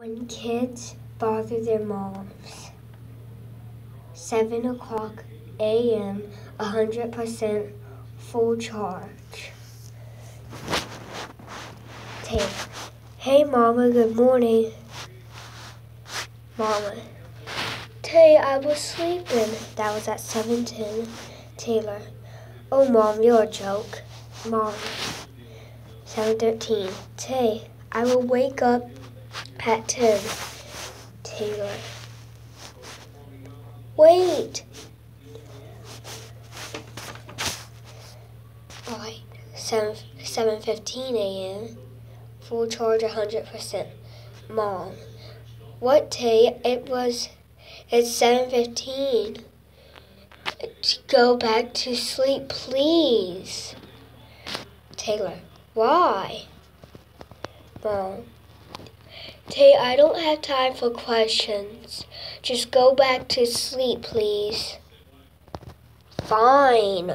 When kids bother their moms. 7 o'clock a.m., 100% full charge. Taylor. Hey, Mama, good morning. Mama. Tay, I was sleeping. That was at 7.10. Taylor. Oh, Mom, you're a joke. Mom. 7.13. Tay, I will wake up at 10. Taylor. Wait. Alright. 7 7:15 a.m. Full charge 100%. Mom. What day? It was it's 7:15. Go back to sleep, please. Taylor. Why? Mom. Tay, I don't have time for questions. Just go back to sleep, please. Fine.